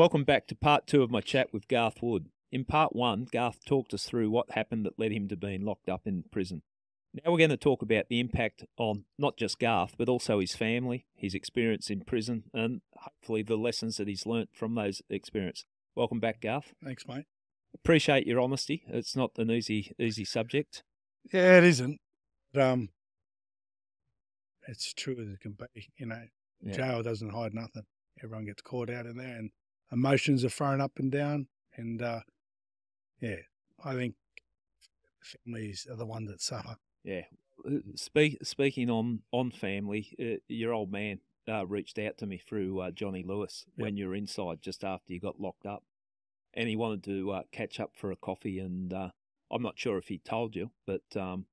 Welcome back to part two of my chat with Garth Wood. In part one, Garth talked us through what happened that led him to being locked up in prison. Now we're going to talk about the impact on not just Garth, but also his family, his experience in prison, and hopefully the lessons that he's learnt from those experiences. Welcome back, Garth. Thanks, mate. Appreciate your honesty. It's not an easy easy subject. Yeah, it isn't. But, um, it's true as it can be. You know, Yeah. jail doesn't hide nothing. Everyone gets caught out in there, and emotions are thrown up and down. And uh, yeah, I think families are the ones that suffer. Yeah. Uh, Speak, speaking on on family, uh, your old man uh, reached out to me through uh, Johnny Lewis Yep. when you were inside just after you got locked up, and he wanted to uh, catch up for a coffee. And uh, I'm not sure if he told you, but um,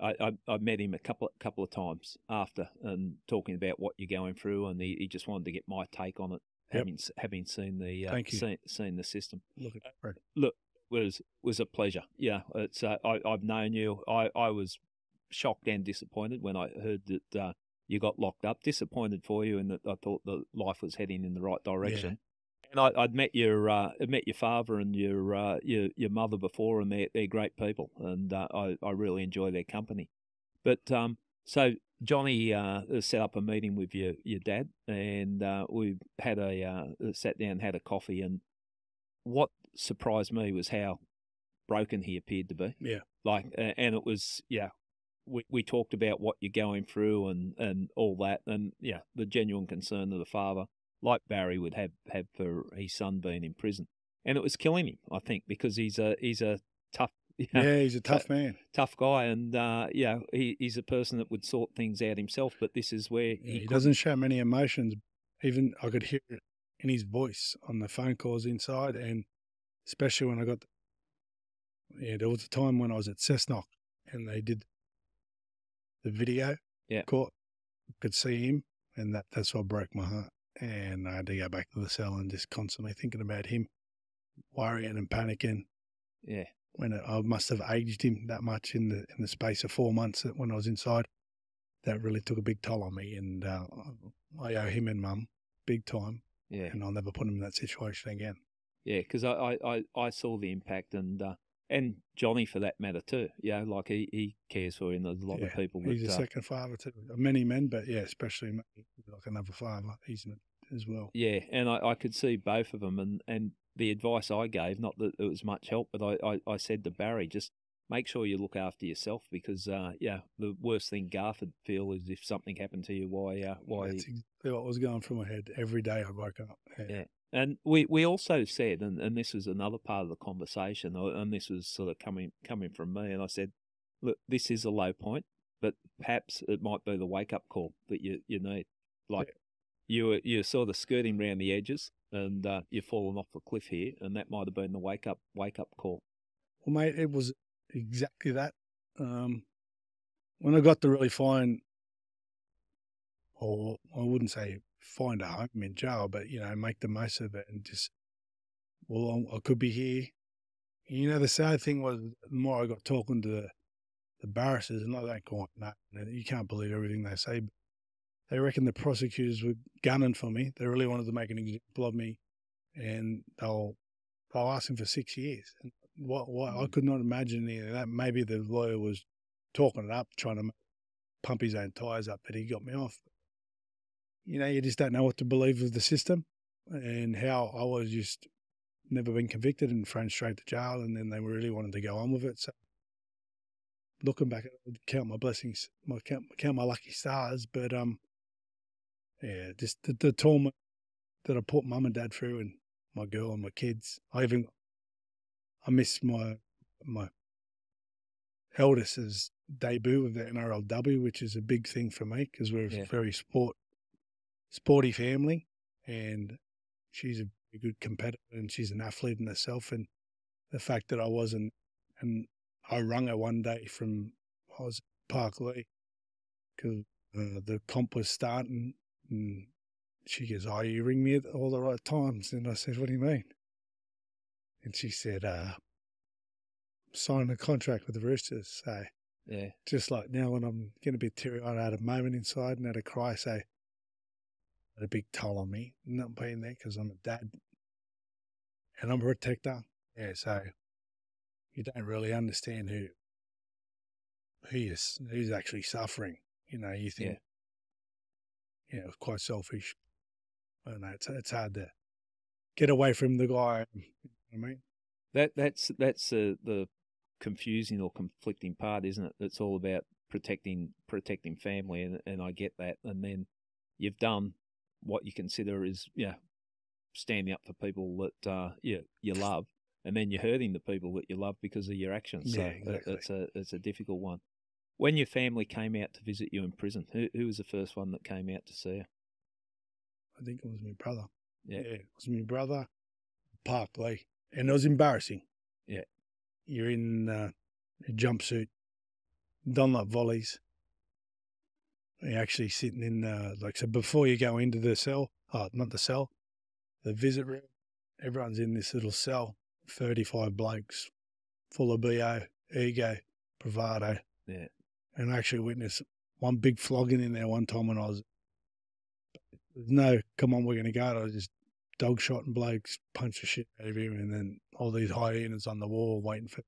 I, I I met him a couple couple of times after and talking about what you're going through, and he, he just wanted to get my take on it, Yep. having having seen the uh, seen, seen the system Look at Fred. was was a pleasure. Yeah, it's uh, I I've known you. I I was shocked and disappointed when I heard that uh, you got locked up. Disappointed for you, and that I thought that life was heading in the right direction. And I, I'd met your uh, I'd met your father and your uh, your your mother before, and they're they're great people, and uh, I I really enjoy their company. But um, so Johnny uh, set up a meeting with your your dad, and uh, we had a uh, sat down, had a coffee, and what surprised me was how broken he appeared to be. Yeah. Like, and it was, yeah, we, we talked about what you're going through and, and all that. And yeah, the genuine concern of the father, like Barry would have, have for his son being in prison. And it was killing him, I think, because he's a, he's a tough, you know, Yeah, he's a tough man. tough guy. And, uh, yeah, he, he's a person that would sort things out himself. But this is where Yeah, he, he doesn't show many emotions. Even I could hear it in his voice on the phone calls inside, and especially when I got. yeah, there was a time when I was at Cessnock, and they did the video. Yeah. Court could see him, and that that's what broke my heart. And I had to go back to the cell and just constantly thinking about him, worrying and panicking. Yeah. When I must have aged him that much in the in the space of four months when I was inside, that really took a big toll on me, and uh, I owe him and mum big time, Yeah. and I'll never put him in that situation again. Yeah, because I, I, I, I saw the impact and uh, and Johnny for that matter too. Yeah, like he, he cares for him. There's a lot of Yeah, people that He's a uh, second father to many men, but yeah, especially like another father. He's as well. yeah, and I, I could see both of them and, and the advice I gave, not that it was much help, but I, I, I said to Barry, just make sure you look after yourself because uh, yeah, the worst thing Garth would feel is if something happened to you. Why uh, why That's exactly what was going through my head every day I woke up. Yeah. Yeah. And we, we also said, and, and this was another part of the conversation, uh, and this was sort of coming coming from me, and I said, look, this is a low point, but perhaps it might be the wake up call that you, you need. Like you you're sort of skirting around the edges, and uh, you've fallen off a cliff here, and that might have been the wake up wake up call. Well, mate, it was exactly that. Um, when I got to really find, or I wouldn't say find a home in jail, but you know, make the most of it and just, well, I could be here. You know, the sad thing was, the more I got talking to the, the barristers, and I don't on that, you can't believe everything they say. But they reckon the prosecutors were gunning for me. They really wanted to make an example of me, and they'll they'll ask him for six years. And what, what I could not imagine any of that. Maybe the lawyer was talking it up, trying to pump his own tires up, but he got me off. You know, you just don't know what to believe of the system and how I was just never been convicted and thrown straight to jail, and then they really wanted to go on with it. So looking back, I would count my blessings, my count, count my lucky stars, but um, yeah, just the, the torment that I put mum and dad through, and my girl and my kids. I even I missed my my eldest's debut with the NRLW, which is a big thing for me because we're Yeah. a very sport sporty family, and she's a good competitor and she's an athlete in herself. And the fact that I wasn't, and I rung her one day from I was Parklea because uh, the comp was starting, and she goes, "Oh, you ring me at all the right times." And I said, "What do you mean?" And she said, uh, "Signing a contract with the Roosters." So Yeah, just like now, when I'm getting a bit teary-eyed, I had a moment inside and had a cry. So had a big toll on me not being there because I'm a dad and I'm a protector. Yeah, so you don't really understand who who is who's actually suffering. You know, you think, yeah, it's quite selfish. I don't know. It's it's hard to get away from the guy. You know I mean, That that's that's uh, the confusing or conflicting part, isn't it? It's all about protecting protecting family, and and I get that. And then you've done what you consider is yeah, standing up for people that uh, you you love, and then you're hurting the people that you love because of your actions. Yeah, so it- exactly. it's a it's a difficult one. When your family came out to visit you in prison, who who was the first one that came out to see you? I think it was my brother. Yeah. it was my brother, Parklea, and it was embarrassing. Yeah. you're in uh, a jumpsuit, Dunlop volleys. You're actually sitting in uh, like so before you go into the cell. Oh, not the cell, the visit room. Everyone's in this little cell. Thirty-five blokes, full of bo, ego, bravado. Yeah. And I actually witnessed one big flogging in there one time when I was no, come on, we're going to go. I was just dog shot and blokes, punch the shit out of him, and then all these hyenas on the wall waiting for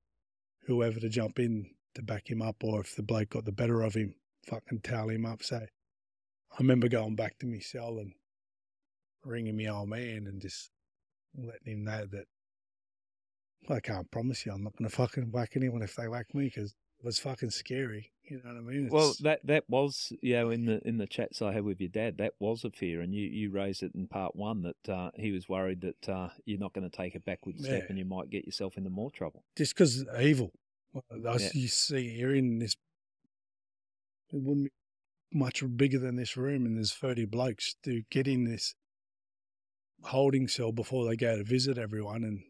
whoever to jump in to back him up, or if the bloke got the better of him, fucking towel him up. So I remember going back to my cell and ringing my old man and just letting him know that I can't promise you I'm not going to fucking whack anyone if they whack me because was fucking scary. You know what I mean? Well, that that was you know in the in the chats I had with your dad, that was a fear, and you you raised it in part one that uh, he was worried that uh, you're not going to take a backward step Yeah. and you might get yourself into more trouble. just because evil. I- Yeah. You see, you're in this. It wouldn't be much bigger than this room, and there's thirty blokes to get in this holding cell before they go to visit everyone, and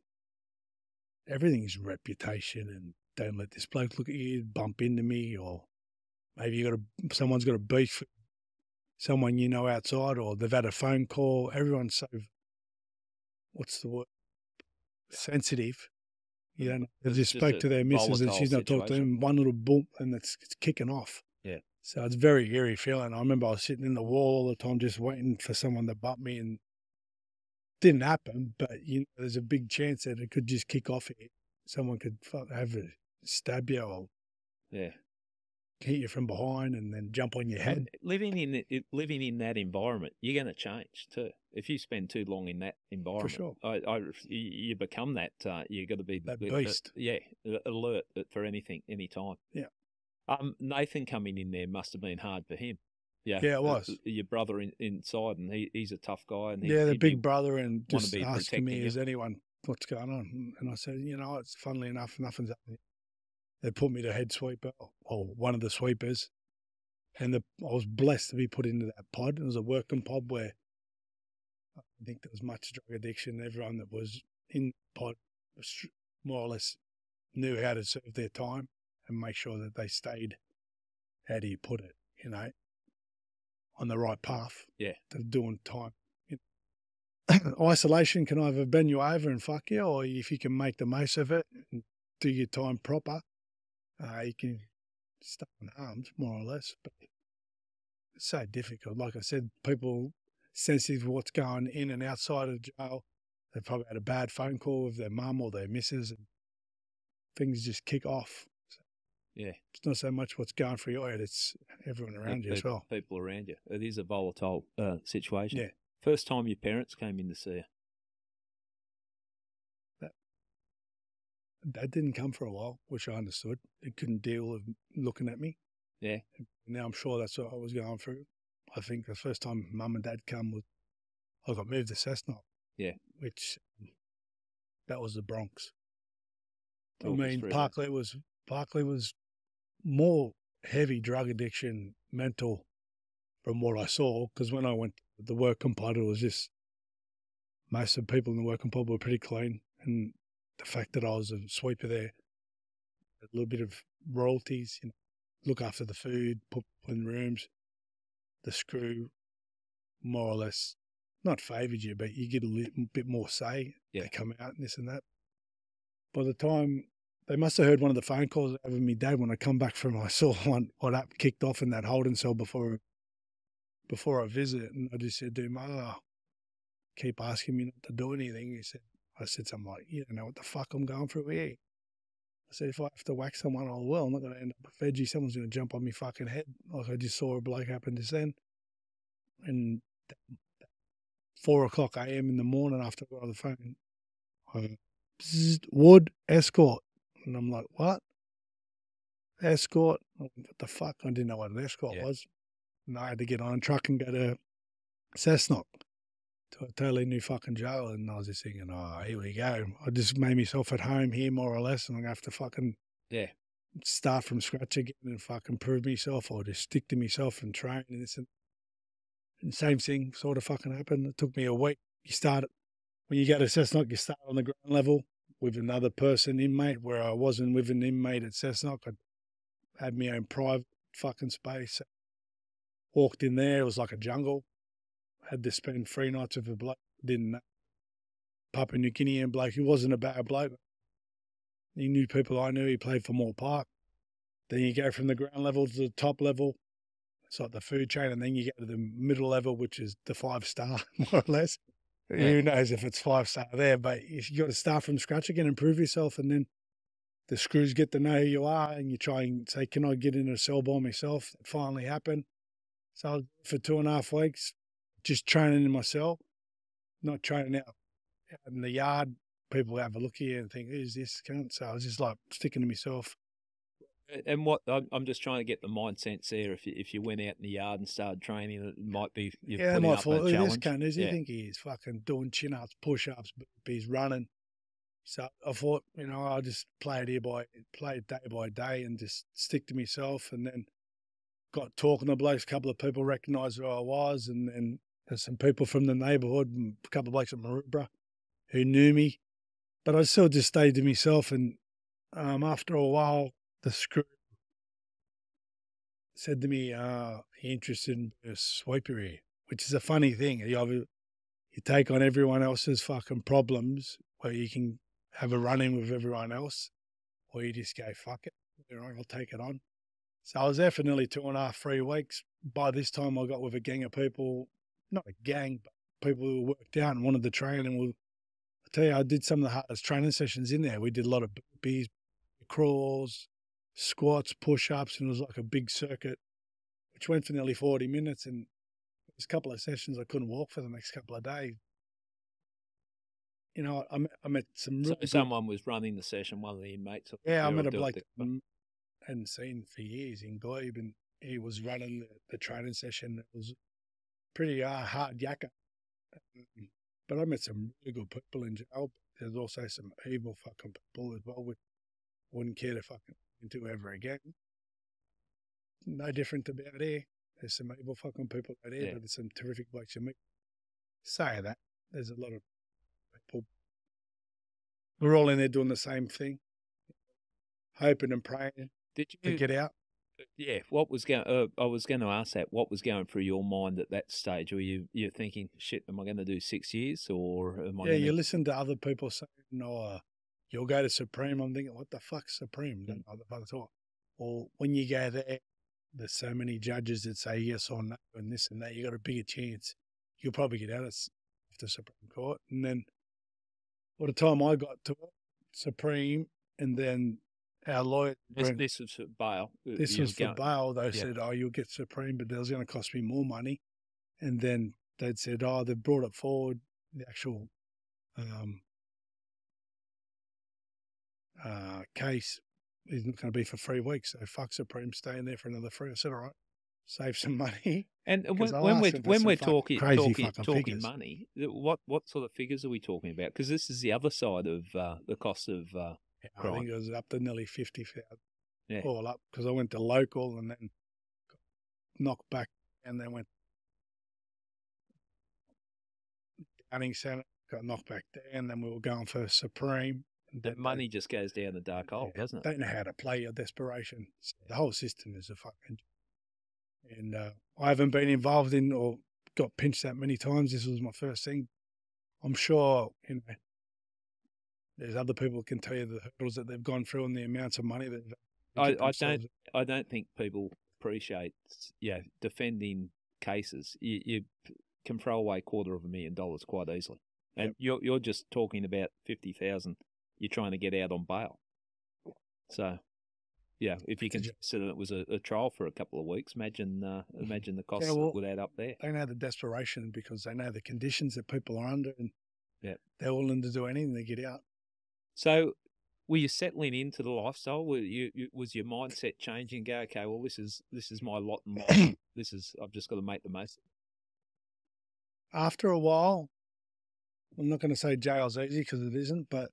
everything's reputation. And don't let this bloke look at you, bump into me, or maybe you got a someone's got a beef, someone you know outside, or they've had a phone call. Everyone's so what's the word sensitive. You mm. don't. They just just spoke to their missus and she's not talking to situation. him. One little bump and it's, it's kicking off. Yeah. So it's very eerie feeling. I remember I was sitting in the wall all the time, just waiting for someone to bump me, and didn't happen. But you know, there's a big chance that it could just kick off. Here. Someone could have a stab you or Yeah, hit you from behind and then jump on your head. living in it- living in that environment, you're going to change too. If you spend too long in that environment, for sure. I, I, you become that. Uh, you got to be That uh, uh, beast. yeah, uh, alert for anything, any time. Yeah. Um, Nathan coming in there must have been hard for him. Yeah, Yeah, it uh, was. Your brother in, inside, and he, he's a tough guy. And he, yeah, the big brother and just asking me, is anyone, what's going on? And I said, you know, it's funnily enough, nothing's happening. They put me to head sweeper, or one of the sweepers, and the, I was blessed to be put into that pod. It was a working pod where I think there was much drug addiction. Everyone that was in the pod was more or less knew how to serve their time and make sure that they stayed, how do you put it, you know, on the right path Yeah. to doing time. You know. Isolation can either bend you over and fuck you, or if you can make the most of it and do your time proper, uh, you can stay unharmed, more or less. But it's so difficult. Like I said, people sensitive to what's going in and outside of jail. They've probably had a bad phone call with their mum or their missus, and things just kick off. Yeah. It's not so much what's going through your head; it's everyone around you as well. people around you. It is a volatile uh, situation. Yeah. First time your parents came in to see you. Dad didn't come for a while, which I understood. He couldn't deal with looking at me. Yeah. Now I'm sure that's what I was going through. I think the first time mum and dad come was I got moved to Cessnock. Yeah. Which that was the Bronx. I Talk us mean. Parklea was Parklea was more heavy drug addiction, mental, from what I saw. Because when I went the pod, it was just most of the people in the working pod were pretty clean, and the fact that I was a sweeper there, a little bit of royalties, you know, look after the food, put in rooms, the screw, more or less, not favoured you, but you get a little bit more say. Yeah. They come out and this and that. By the time they must have heard one of the phone calls over me dad when I come back from I saw one what happened kicked off in that holding cell before before I visit and I just said to him, Oh, keep asking me not to do anything. He said, I said something like, "You don't know what the fuck I'm going through here." I said, "If I have to whack someone, I will. Well. I'm not going to end up a veggie. Someone's going to jump on me fucking head, like I just saw a bloke happen just then." And four o'clock a.m. in the morning after I got on the phone, I, Wood escort, and I'm like, "What?" Escort? What the fuck? I didn't know what an escort Yeah. was. And I had to get on a truck and go to Cessnock totally new fucking jail. And I was just thinking, oh, here we go. I just made myself at home here, more or less, and I'm going to have to fucking Yeah. start from scratch again and fucking prove myself or just stick to myself and train and this and, and same thing sort of fucking happened. It took me a week. You start when you go to Cessnock, you start on the ground level with another person inmate where I wasn't with an inmate at Cessnock. I had my own private fucking space. Walked in there, it was like a jungle. Had to spend three nights with a bloke. Didn't. Papua New Guinean bloke. He wasn't a bad bloke. He knew people I knew. He played for Moore Park. Then you go from the ground level to the top level. It's like the food chain. And then you get to the middle level, which is the five star, more or less. Yeah. Who knows if it's five star there, but you got to start from scratch again and prove yourself. And then the screws get to know who you are and you try and say, Can I get in a cell by myself? It finally happened. So for two and a half weeks just training in my not training out out in the yard. People have a look here and think, Who's this cunt? So I was just like sticking to myself. And what I'm I'm just trying to get the mind sense there. If you, if you went out in the yard and started training, it might be you're yeah, I putting might up thought, a who this cunt is? Yeah. think he is? Fucking doing chin ups, push ups, he's running. So I thought, you know, I'll just play it here by play it day by day and just stick to myself. And then got talking to blokes. A couple of people recognised who I was, and then there's some people from the neighbourhood, a couple of blokes at Maroubra who knew me. But I still just stayed to myself. And um, after a while, the screw said to me, uh, he interested in here, which is a funny thing. You, you take on everyone else's fucking problems where you can have a run in with everyone else, or you just go, fuck it, I'll take it on. So I was there for nearly two and a half, three weeks. By this time, I got with a gang of people, not a gang, but people who worked out and wanted to train. And we, I tell you, I did some of the hardest training sessions in there. We did a lot of burpees, crawls, squats, push ups, and it was like a big circuit, which went for nearly 40 minutes. And there's a couple of sessions I couldn't walk for the next couple of days. You know, I met, I met some So really good- someone was running the session, one of the inmates. yeah, I met a bloke that I hadn't seen for years in Glebe, and he was running the, the training session. It was pretty uh, hard yakka. Um, But I met some really good people in jail. There's also some evil fucking people as well, which I wouldn't care to fucking into ever again. No different about here. There's some evil fucking people out here, Yeah. but there's some terrific blokes you meet. Say that. There's a lot of people. We're all in there doing the same thing, hoping and praying Did to you? get out. Yeah. What was going? Uh, I was going to ask that. What was going through your mind at that stage? Were you you're thinking, shit, am I going to do six years or am I? Yeah, gonna... you listen to other people saying, "No, uh, you'll go to Supreme." I'm thinking, "What the fuck, Supreme?" Don't know the fuck all. Or when you go there, there's so many judges that say yes or no and this and that. You got a bigger chance. You'll probably get out of the Supreme Court. And then, by the time I got to it, Supreme, and then our lawyer, This, Brent- this was for bail. uh, this was for going- bail. They yeah. said, "Oh, you'll get Supreme, but it was going to cost me more money." And then they'd said, "Oh, they've brought it forward, the actual um, uh, case is not going to be for three weeks. So fuck Supreme, staying there for another three." I said, "All right, save some money." And when, when we're when we're talking crazy talking talking figures. money, what what sort of figures are we talking about? Because this is the other side of uh, the cost of. Uh, I Right. think it was up to nearly fifty thousand Yeah. all up because I went to local and then knocked back and then went Downing Centre, got knocked back there, and then we were going for Supreme. that money just goes down the dark hole, Yeah, doesn't it? Don't know how to play your desperation. The whole system is a fucking. And uh, I haven't been involved in or got pinched that many times. This was my first thing. I'm sure you know. There's other people who can tell you the hurdles that they've gone through and the amounts of money that I- I themselves- I don't think people appreciate, yeah, defending cases. You, you can throw away a quarter of a million dollars quite easily. and Yep. you're you're just talking about fifty thousand. You're trying to get out on bail. So, yeah, if you you- consider it was a, a trial for a couple of weeks, imagine uh, imagine the costs well, that would add up there. They know the desperation because they know the conditions that people are under, and Yep. they're willing to do anything to get out. So, were you settling into the lifestyle? Were you, you was your mindset changing? Go, okay, well, this is this is my lot life. this is I've just got to make the most. After a while, I'm not going to say jail's easy because it isn't, but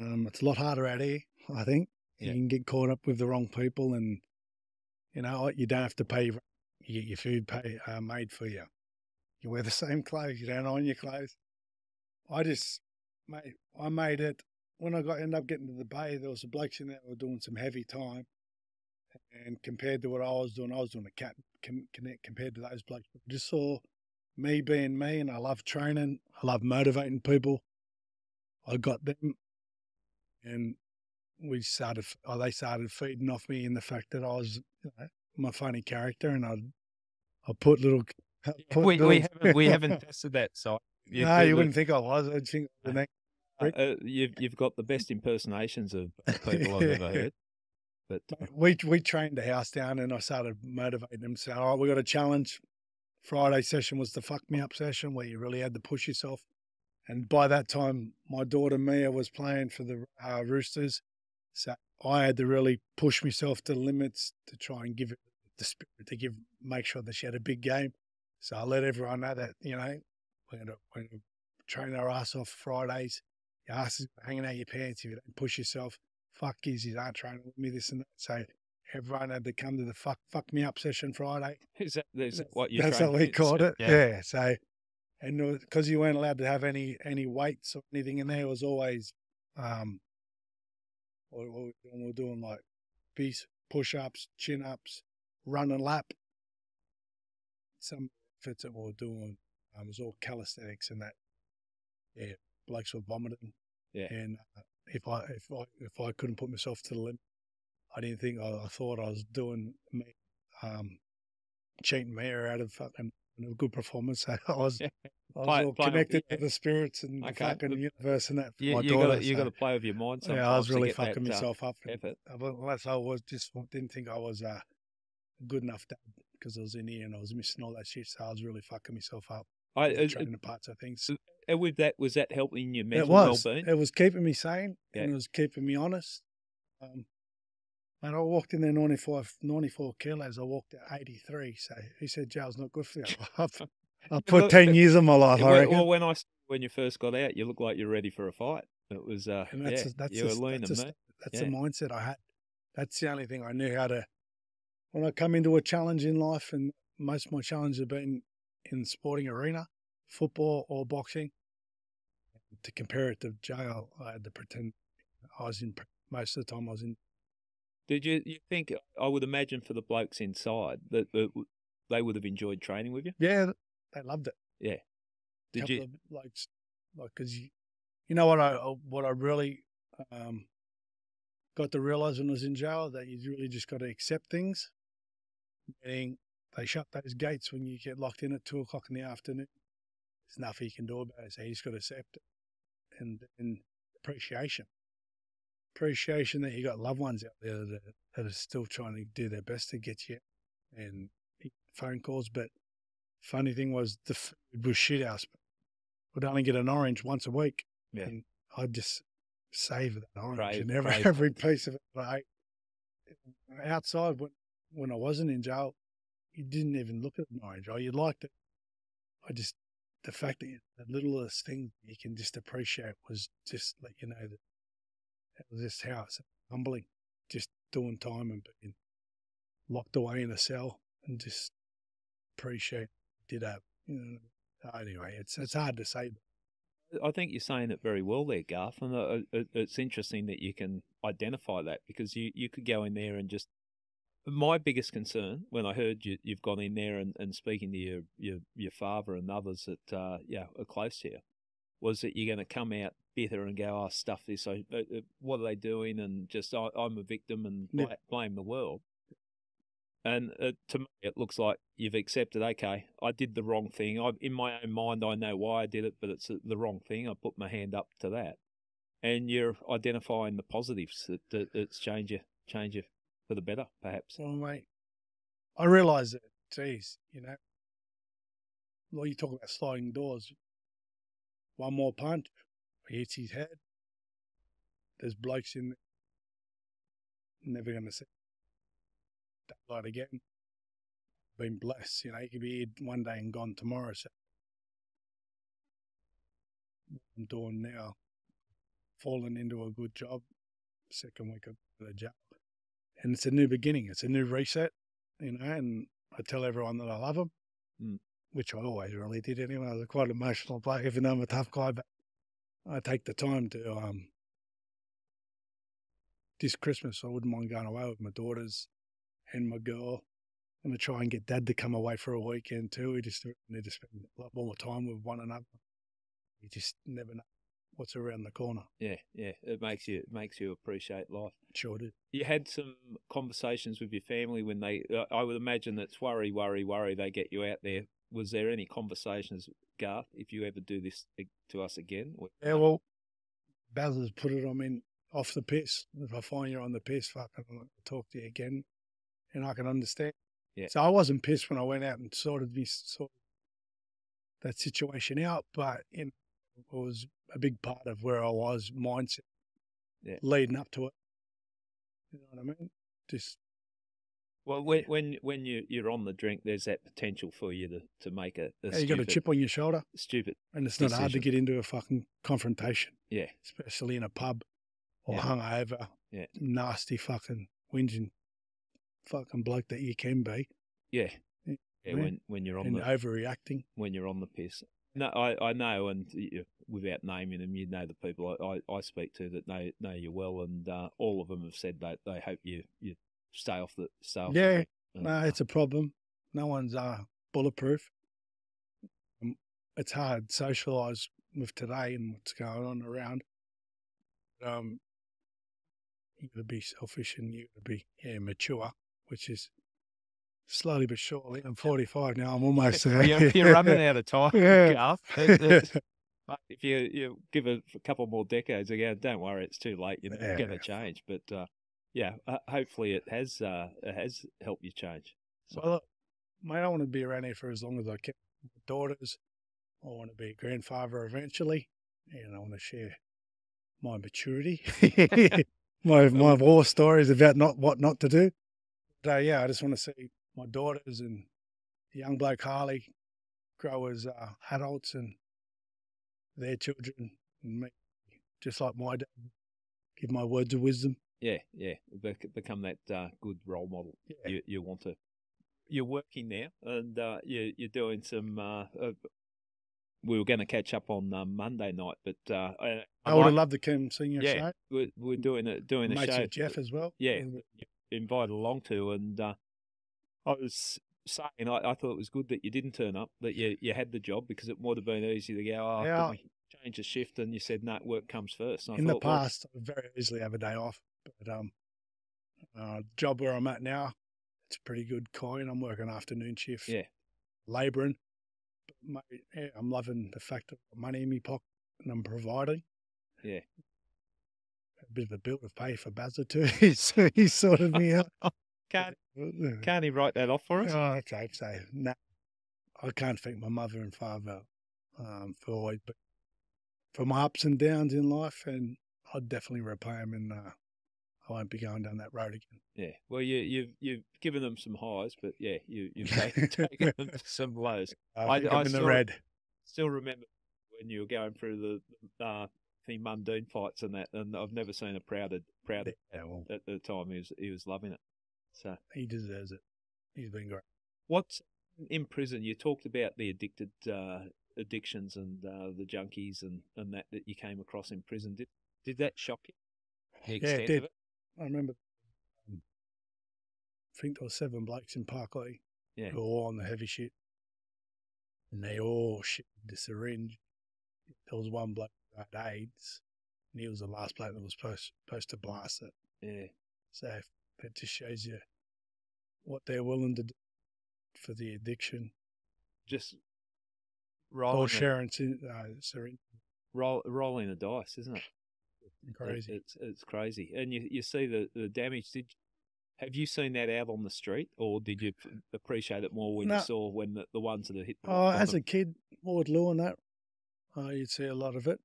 um, it's a lot harder out here. I think Yeah. you can get caught up with the wrong people, and you know? You don't have to pay. You get your food pay uh, made for you. You wear the same clothes. You don't iron your clothes. I just, mate, I made it when I got ended up getting to the bay. There was a blokes in there that were doing some heavy time, and compared to what I was doing, I was doing a cat com, connect compared to those blokes. I just saw me being me, and I love training. I love motivating people. I got them, and we started. Oh, they started feeding off me in the fact that I was you know, my funny character, and I, I put little. I put We, we haven't we haven't tested that side. You no, you look- wouldn't think I was. I'd think the next. Uh, you've you've got the best impersonations of people I've ever heard. But we we trained the house down, and I started motivating them. So, all right, we got a challenge. Friday session was the fuck me up session where you really had to push yourself. And by that time, my daughter Mia was playing for the uh, Roosters, so I had to really push myself to limits to try and give it the spirit to give, make sure that she had a big game. So I let everyone know that you know we're gonna, we're gonna train our ass off Fridays. Your ass is hanging out your pants if you don't push yourself fuck is you aren't training with me, this and that. So everyone had to come to the fuck fuck me up session Friday. is that is that what you? That's what we called it. Yeah. Yeah. So, and because you weren't allowed to have any any weights or anything in there, it was always, um, what, what we were doing, we were doing like beast push ups, chin ups, run and lap. Some fits that we were doing um, was all calisthenics and that. Yeah, blokes were vomiting. Yeah. And uh, if I if I if I couldn't put myself to the limit, I didn't think I, I thought I was doing me, um, cheating Mia out of fucking a good performance. I was, Yeah. I was Play- all connected yeah. to the spirits and Okay, the fucking universe and that. For You, my you daughter, got you got to play with your mind. Sometimes yeah, I was really fucking that, uh, myself up. And, effort. uh, unless I was just didn't think I was uh, good enough dad because I was in here and I was missing all that shit. So I was really fucking myself up. I, uh, training parts of things. Uh, with that, was that helping your It mental was. well-being? It was keeping me sane Yeah. and it was keeping me honest. Um, and I walked in there 95, 94 kilos. I walked at 83. So he said, jail's not good for you. I've, I've put Look, 10 years of my life, I reckon. well, when I when you first got out, you looked like you're ready for a fight. It was, uh, and that's, yeah, a, that's, you were a, lean that's, a, that's Yeah. the mindset I had. That's the only thing I knew how to. When I come into a challenge in life, and most of my challenges have been in the sporting arena, football or boxing, to compare it to jail, I had to pretend I was in. Most of the time, I was in Did you you think? I would imagine for the blokes inside that, they would have enjoyed training with you. Yeah, they loved it. Yeah. Did you? Of, like, like, cause you, you know what I uh, what I really um, got to realize when I was in jail that you really just got to accept things. Meaning, they shut those gates when you get locked in at two o'clock in the afternoon. There's nothing you can do about it. So you just got to accept it, and then appreciation, appreciation that you got loved ones out there that, that are still trying to do their best to get you, and phone calls. But funny thing was the food was shit house. Would only get an orange once a week. Yeah. And I'd just savor that orange and every every piece of it. I ate. Outside when when I wasn't in jail, you didn't even look at an orange. Oh, you liked it. I just the fact that the littlest thing you can just appreciate was just let you know that it was just how humbling. Just doing time and being locked away in a cell and just appreciate did have you know anyway it's it's hard to say I think you're saying it very well there, Garth, and uh, it's interesting that you can identify that because you, you could go in there and just. My biggest concern when I heard you, you've gone in there and, and speaking to your, your your father and others that uh, yeah are close to you, was that you're going to come out bitter and go, oh stuff this, so, uh, uh, what are they doing, and just I, I'm a victim and Yeah. blame the world. And uh, to me, it looks like you've accepted. Okay, I did the wrong thing. I, in my own mind, I know why I did it, but it's uh, the wrong thing. I put my hand up to that, and you're identifying the positives that, that it's change you, change you for the better, perhaps. Well, mate, I realise that, geez, you know, well, you talk about sliding doors. One more punch, he hits his head. There's blokes in there. Never going to see that light again. Been blessed, you know, He could be here one day and gone tomorrow. So what I'm doing now, falling into a good job, second week of the job. And it's a new beginning. It's a new reset, you know, and I tell everyone that I love them, Mm. which I always really did anyway. I was quite emotional bloke, even though I'm a tough guy, but I take the time to, um, this Christmas, I wouldn't mind going away with my daughters and my girl. I'm to try and get dad to come away for a weekend too. We just need to spend a lot more time with one another. You just never know what's around the corner. Yeah, yeah. It makes you it makes you appreciate life. Sure did. You had some conversations with your family when they. Uh, I would imagine that's worry, worry, worry. They get you out there. Was there any conversations, Garth? If you ever do this to us again, Yeah, well, Baz has put it on me off the piss. If I find you're on the piss, fucking I'm not talk to you again. And I can understand. Yeah. So I wasn't pissed when I went out and sorted me sort that situation out, but you know, it was a big part of where I was mindset Yeah. leading up to it. You know what I mean? Just Well, when when when you you're on the drink, there's that potential for you to to make a, a yeah, you got a chip on your shoulder, stupid. and it's not hard to get into a fucking confrontation, Yeah, especially in a pub or Yeah. hungover. Yeah. nasty fucking whinging fucking bloke that you can be yeah, Yeah. yeah. Yeah. When when you're on and the overreacting. when you're on the piss. No, I, I know, and you, without naming them, you know the people I, I, I speak to that know know you well, and uh, all of them have said that they hope you you stay off the stay off. Yeah, No, it's a problem. No one's uh, bulletproof. Um, It's hard to socialise with today and what's going on around. Um, you got to be selfish and you got to be yeah, mature, which is slowly but surely. I'm 45 now. I'm almost there. you're, you're running out of time, Yeah. Garth. It- it's- But if you you give it a couple more decades again, don't worry, it's too late. You're never going to change. But uh, yeah, uh, hopefully it has uh, it has helped you change. So, Well, look, mate, I want to be around here for as long as I can. my daughters. I want to be a grandfather eventually, and I want to share my maturity, my my war stories about not what not to do. But uh, yeah, I just want to see my daughters and the young bloke Harley grow as uh, adults and their children and me, just like my dad. Give my words of wisdom. yeah, yeah, bec- become that uh, good role model. Yeah. you you want to. You're working now, and uh, you you're doing some. Uh, uh, we were going to catch up on um, Monday night, but uh, I, I would have loved to come sing your Yeah, show. we're, we're doing a doing a show. Jeff as well. yeah, invited along to, and uh, I was saying I, I thought it was good that you didn't turn up, that you you had the job because it would have been easy to go. Oh, Yeah. can we change the shift? And you said no, work comes first. In the thought, well, past, I very easily have a day off, but um, uh, job where I'm at now, it's a pretty good coin. I'm working afternoon shift, Yeah. labouring. Mate, yeah, I'm loving the fact that I've got money in my pocket and I'm providing. Yeah. A bit of a bill to pay for Bazza too. he's he's sorted me out. Can't can't he write that off for us? Oh, okay, so no, I can't thank my mother and father um, for always, but for my ups and downs in life, and I'd definitely repay them, and uh, I won't be going down that road again. Yeah. Well, you you've you've given them some highs, but yeah, you you've taken, taken them some lows. I, I- I in the red. Still remember when you were going through the uh, Mundine fights and that, and I've never seen a prouder prouder Yeah, well, at the time. He was he was loving it. So. he deserves it. He's been great. What's in prison? You talked about the addicted uh, addictions and uh, the junkies and, and that that you came across in prison. Did did that shock you? The Yeah, extent it did. it? I remember. Um, I think there were seven blokes in Parklea. Yeah. who were all on the heavy shit, and they all shit the syringe. There was one bloke who had AIDS, and he was the last bloke that was supposed supposed to blast it. Yeah, So that just shows you what they're willing to do for the addiction Just or rolling, sharing syn- uh, syringe. roll, rolling the dice, isn't it? It- Crazy. It's it's crazy, and you you see the the damage. Did have you seen that out on the street, or did you appreciate it more when No. you saw when the, the ones that hit? The Oh, as a kid, Waterloo and that, uh, you'd see a lot of it.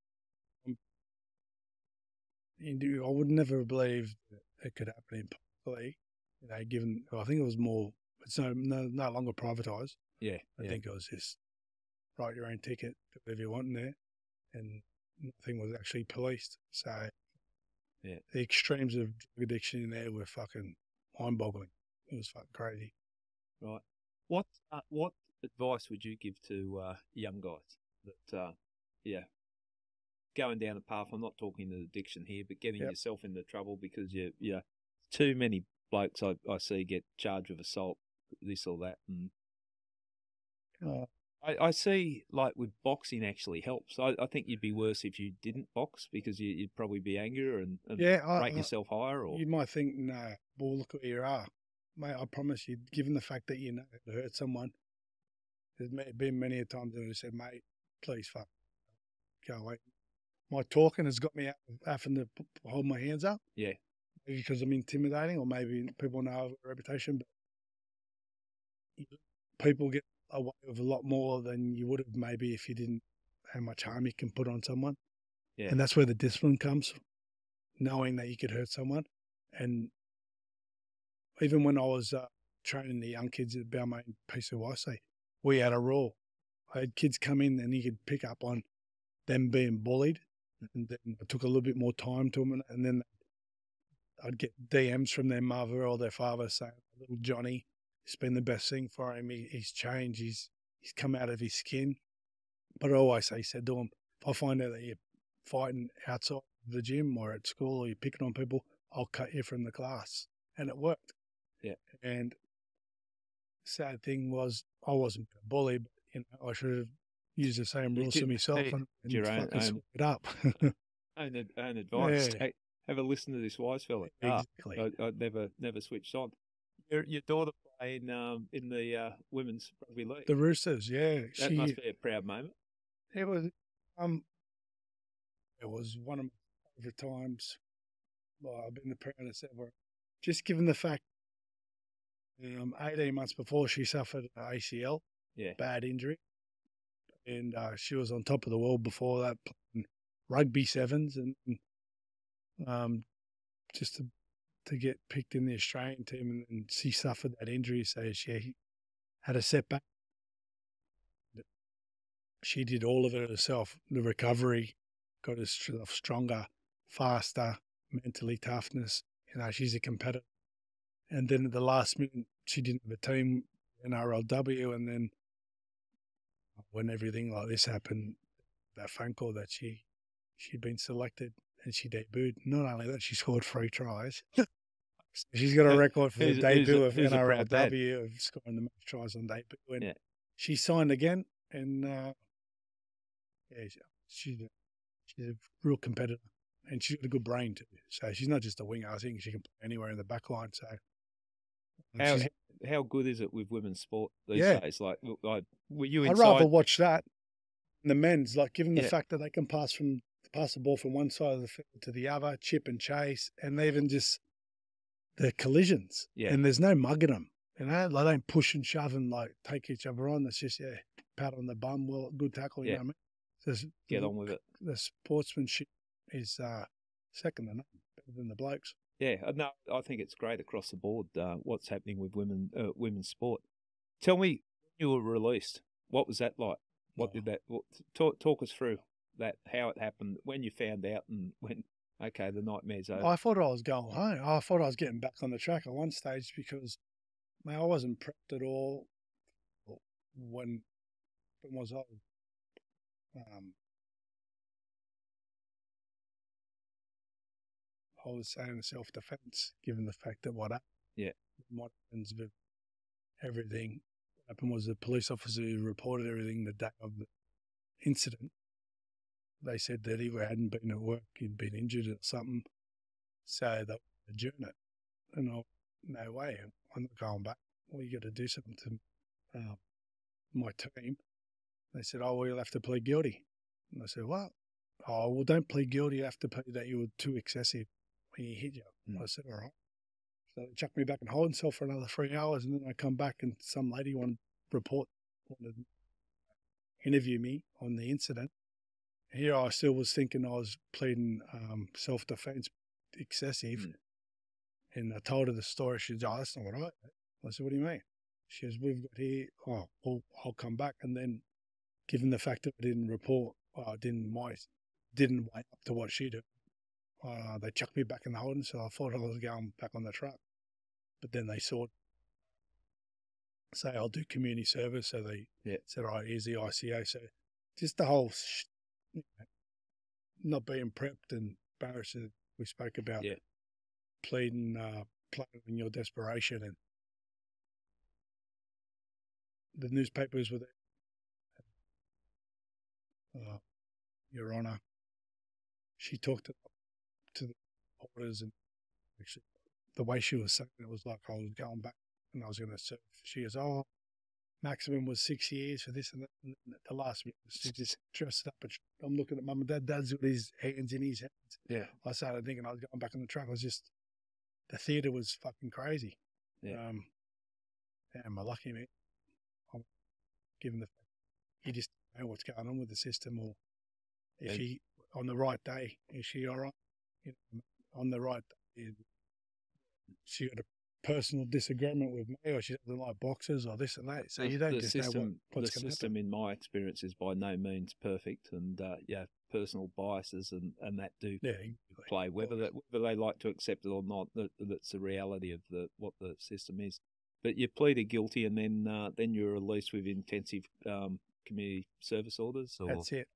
You do- I would never believe it could happen in publicly. You know, given I think it was more. It's no no, no longer privatised. yeah, I yeah. think it was just write your own ticket, whatever you want in there, and nothing was actually policed. So, Yeah. the extremes of drug addiction in there were fucking mind-boggling. It was fucking crazy. Right. What uh, what advice would you give to uh, young guys that uh, yeah going down the path? I'm not talking the addiction here, but getting Yep. yourself into trouble because you yeah too many blokes I, I see get charged with assault, this or that, and Uh, I, I see like with boxing actually helps. I, I think you'd be worse if you didn't box because you, you'd probably be angrier and, and yeah, I, rate yourself higher. Or you might think, no, well, look where you are. Mate, I promise you, given the fact that you know it hurt someone, there's been many a times that I said, mate, please fuck, go away. My talking has got me out of having to hold my hands up. Yeah. Maybe because I'm intimidating or maybe people know a reputation, but people get away with a lot more than you would have maybe if you didn't how much harm you can put on someone. Yeah. And that's where the discipline comes, knowing that you could hurt someone. And even when I was uh, training the young kids at Balmain PCYC, we had a rule. I had kids come in and you could pick up on them being bullied. And then I took a little bit more time to them. And, and then I'd get DMs from their mother or their father saying, little Johnny, it's been the best thing for him. He, he's changed. He's, he's come out of his skin. But I always say, said to them, if I find out that you're fighting outside the gym or at school or you're picking on people, I'll cut you from the class. And it worked. Yeah. And sad thing was I wasn't a bully, but you know, I should have used the same rules did- to myself hey, and, and your own- own- it up. own, own advice. Yeah. Hey, have a listen to this wise fella. Ah, exactly. I, I never never switched on. Your your daughter playing um, in the uh, women's rugby league. the Roosters, yeah. that she, must be a proud moment. It was um it was one of my favorite times. Well, I've been the proudest ever. Just given the fact um eighteen months before she suffered an ACL, Yeah. bad injury. And uh, she was on top of the world before that playing rugby sevens and um just to to get picked in the Australian team and, and she suffered that injury so she had a setback she did all of it herself. The recovery got herself stronger, faster, mentally toughness. You know, she's a competitor. And then at the last minute, she didn't have a team in RLW. And then when everything like this happened, that phone call that she she'd been selected and she debuted. Not only that, she scored three tries. She's got a record for the who's a- who's debut of who's a dad? NRLW of scoring the most tries on debut. And Yeah. she signed again, and uh, yeah, she- she's a, she's a real competitor, and she's got a good brain too. So she's not just a winger. I think she can play anywhere in the back line. So How how good is it with women's sport these Yeah. days? Like, like were you I'd rather watch that than the men's. Like, given the Yeah. fact that they can pass from pass the ball from one side of the field to the other, chip and chase, and even just the collisions. Yeah. And there's no mugging them. You know, they don't push and shove and like take each other on. It's just yeah, pat on the bum, well, good tackle. You Yeah. know what I mean? Get on with it. The sportsmanship is uh, second to none, better than the blokes. Yeah, uh, no, I think it's great across the board. Uh, what's happening with women, uh, women's sport? Tell me, when you were released. What was that like? What Oh. did that? What, talk talk us through that. How it happened? When you found out, and when? Okay, the nightmare's over. I thought I was going home. I thought I was getting back on the track at one stage because, man, I wasn't prepped at all. When, when was I? Um, I was saying self defense, given the fact that what happened. Yeah. What happens with everything? What happened was the police officer who reported everything the day of the incident. They said that he hadn't been at work, he'd been injured or something. So they adjourned it. And I, no way, I'm not going back. well, you got to do something to uh, my team. They said, oh, well, you'll have to plead guilty. And I said, what? Oh, well, don't plead guilty. You have to plead that you were too excessive when he hit you. Mm. I said, all right. So they chucked me back in holding cell for another three hours, and then I come back and some lady wanted to report, wanted to interview me on the incident. Here I still was thinking I was pleading um, self defense excessive. Mm. And I told her the story. She said, Oh, that's not what I said, What do you mean? She goes, We've got here, oh, well, I'll come back. And then, given the fact that I didn't report, I didn't my, didn't wait up to what she did, uh, they chucked me back in the holding. So I thought I was going back on the truck. But then they saw, say, I'll do community service. So they Yeah. said, All right, here's the ICO. So just the whole sh- not being prepped and embarrassed we spoke about Yeah. pleading, uh, playing in your desperation and the newspapers were there. Uh, Your Honor, she talked to, to the reporters and actually the way she was saying it was like I was going back and I was going to serve. She goes, oh, maximum was six years for this and that. And the last minute, she just dressed up. She- I'm looking at mum and dad. Dad's with his hands in his hands. Yeah. I started thinking I was going back on the track. I was just, the theatre was fucking crazy. Yeah. Um, am I lucky, mate? I'm given the you just don't know what's going on with the system or if And- she, on the right day, is she all right? You know, on the right day, she got a personal disagreement with me or she doesn't like boxers or this and that. So you don't the just system, know what, what's the going to system, in my experience, is by no means perfect, and uh, yeah, personal biases and, and that do. Yeah, exactly. play. Whether that whether they like to accept it or not, that, that's the reality of the what the system is. But you pleaded guilty, and then uh, then you're released with intensive um, community service orders. Or That's it.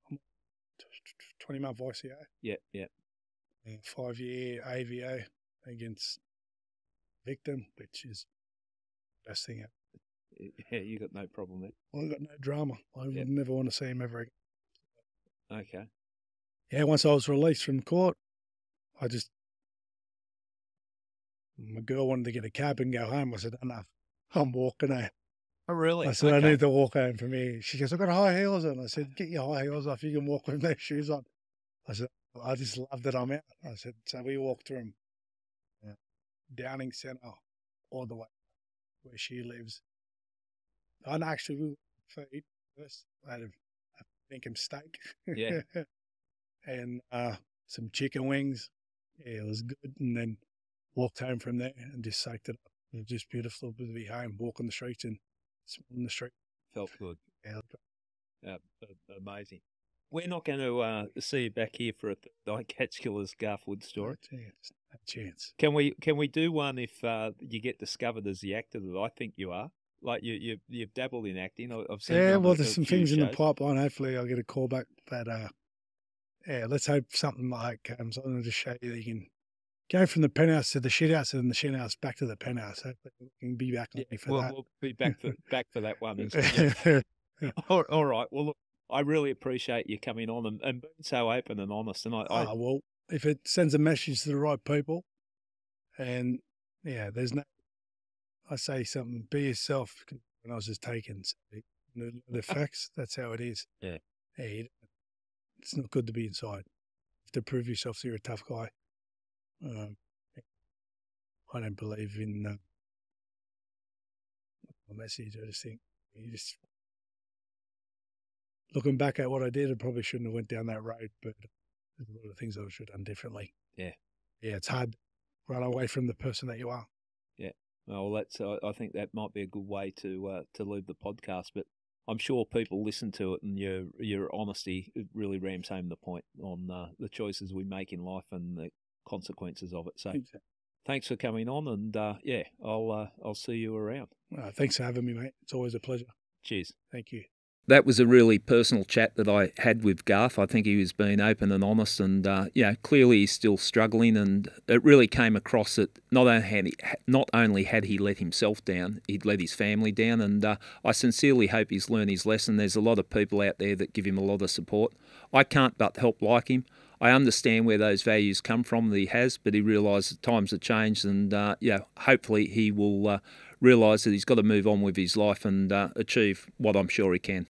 20 month ICO, yeah, yeah, and five year AVO against victim, which is the best thing ever. yeah. You got no problem there. I got no drama. I would never want to see him ever again. Okay. Yeah, once I was released from court, I just my girl wanted to get a cab and go home. I said, enough. I'm walking home. Oh, really? I said, okay. I need to walk home from here. She goes, I've got high heels on. I said, get your high heels off. You can walk with no shoes on. I said, I just love that I'm out. I said, so we walked uh, Downing Centre all the way where she lives. And actually, we feed first. I had a, a Bingham steak. Yeah. and uh, some chicken wings. Yeah, it was good. And then walked home from there and just soaked it up. It was just beautiful to be home, walking the streets and smelling the street. Felt good. Yeah, it was great. Uh, amazing. We're not going to uh, see you back here for a third I Catch Killers Garthwood story. Chance. Can we can we do one if uh, you get discovered as the actor that I think you are? Like you you you've dabbled in acting. I've seen. Yeah, well, there's some things in the pipeline. Hopefully, I'll get a call back. But uh, yeah, let's hope something like comes on and just show you that you can go from the penthouse to the shit house and the shit house back to the penthouse. Hopefully, we can be back Yeah, for we'll, that. we'll be back for back for that one. yeah. all, all right. Well, look, I really appreciate you coming on and, and being so open and honest. And I, I Ah, well, if it sends a message to the right people, and yeah, there's no, I say something, be yourself. When I was just taken, so the, the, facts, that's how it is. Yeah. Yeah, it's not good to be inside. You have to prove yourself so you're a tough guy. Um, I don't believe in uh, a message. I just think you just looking back at what I did, I probably shouldn't have went down that road, but there's a lot of things I should have done differently. Yeah. Yeah, it's hard run away from the person that you are. Yeah. Well, that's I I think that might be a good way to uh, to leave the podcast. But I'm sure people listen to it, and your your honesty really rams home the point on uh, the choices we make in life and the consequences of it. So thanks for coming on, and uh, yeah, I'll uh, I'll see you around. Uh, thanks for having me, mate. It's always a pleasure. Cheers. Thank you. That was a really personal chat that I had with Garth. I think he was being open and honest, and uh, yeah, clearly he's still struggling. And it really came across that not only had he, not only had he let himself down, he'd let his family down. And uh, I sincerely hope he's learned his lesson. There's a lot of people out there that give him a lot of support. I can't but help like him. I understand where those values come from that he has, but he realises times have changed, and uh, yeah, hopefully he will uh, realise that he's got to move on with his life and uh, achieve what I'm sure he can.